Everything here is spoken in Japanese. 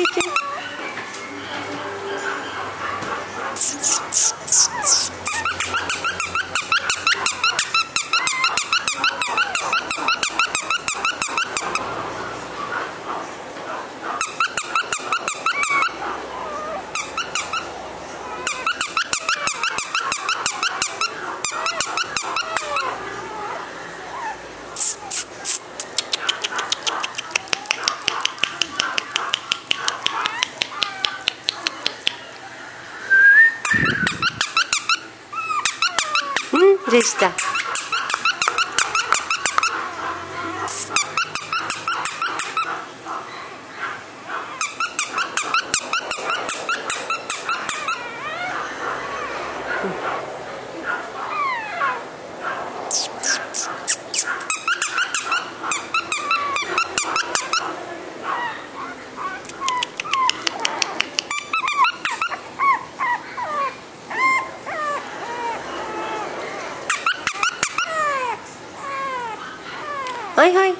いて。Krista. 嗨